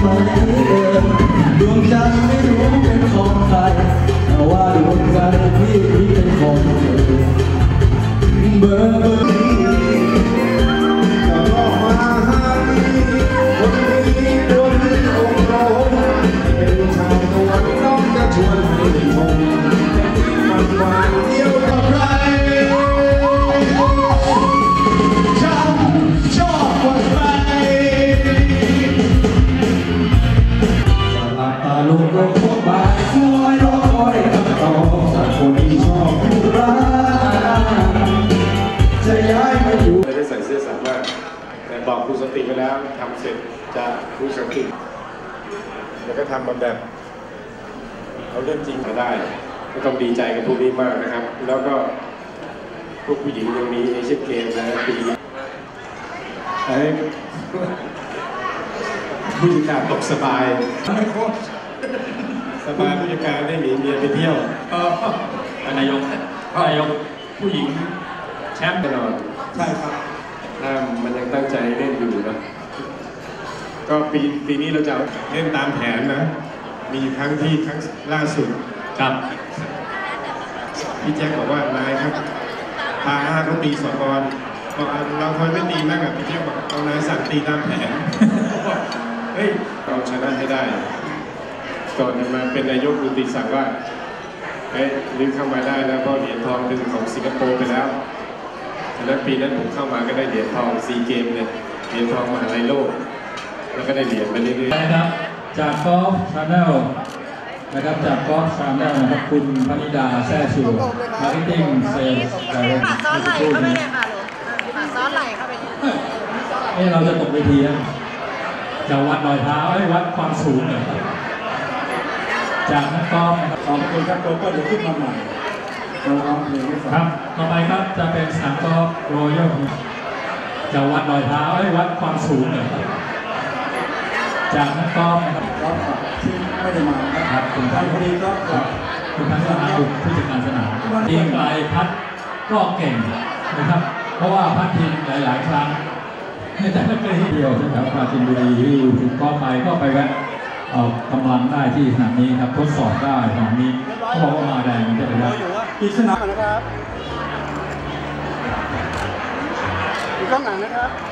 ไหมเอ่ยดวงใจไม่รู้เป็นของใครแต่ว่าดวงใจพี่นี้เป็นของเธอเบอร์เบอร์นี้ำเสร็จจะครูสติแล้วก็ทำมาแบบเอาเรื่องจริงมาได้ ก็ต้องดีใจกับพวกนี้มากนะครับ แล้วก็พวกผู้หญิงยังมีเอเชียนเกมนะปีนี้ไอ้ผู้จัดการตกสบายไม่โคตรสบายผู้จัดการได้หนีเมียไปเที่ยวนายกนายกผู้หญิงแชมป์แน่นอน ใช่ครับถ้ามันยังตั้งใจเล่นอยู่นะ ก็ปีปีนี้เราจะเล่นตามแผนนะ มีครั้งที่ครั้งล่าสุดครับพี่แจ็คบอกว่านายครับพาห้าเขาตีสองบอลบอกอะเราคอยไม่ตีมากอะพี่แจ็คบอกเอานายสั่งตีตามแผนบอกเฮ้ยเราชนะให้ได้ ก่อนจะมาเป็นนายกดูตีสั่งว่าเฮ้ยรีบเข้ามาได้แล้วเพราะเหรียญทองเป็นของสิงคโปร์ไปแล้วฉะนั้นปีนั้นผมเข้ามาก็ได้เหรียญทองซีเกมเนี่ยเหรียญทองมหาลัยโลก แล้วก็ได้เหรียญมาเรื่อยๆนะครับ จากกอล์ฟชาแนลนะครับจากกอล์ฟชาแนลนะครับคุณพนิดาแซ่ชูมาร์เก็ตติ้งเซลส์ไดเรปาดซ้อนไหลคเข้าไปนี้เลยค่ะลูกปาดซ้อนไหลเข้าไปเลยเอ้เราจะตกเวทีอะจะวัดรอยเท้าให้วัดความสูงเหรอจากนักกอล์ฟนะครับขอบคุณครับโกโก้เดี๋ยวขึ้นมาใหม่เราร้องเพลงให้ฟังครับ ต่อไปครับจะเป็นสนามกอล์ฟรอยัลจะวัดรอยเท้าให้วัดความสูงเหรอ จากนักกอล์ฟนะครับที่ไม่ได้มาครับคุณท่านพอดีครับครับคุณพัฒนาบุตรผู้จัดการสนามทีมไกลพัดก็เก่งนะครับ เพราะว่าพัดทีมหลาย ๆ ครั้งไม่ได้ไม่เคยเดียวแถวปราจีนบุรีที่อยู่ถึงก็ไปก็ไปแวะเอากำลังได้ที่สนามนี้ครับทดสอบได้สนามนี้เขาบอกว่ามาแดงมันจะไปได้อีกสนามนะครับอยู่ข้างหลังนะครับ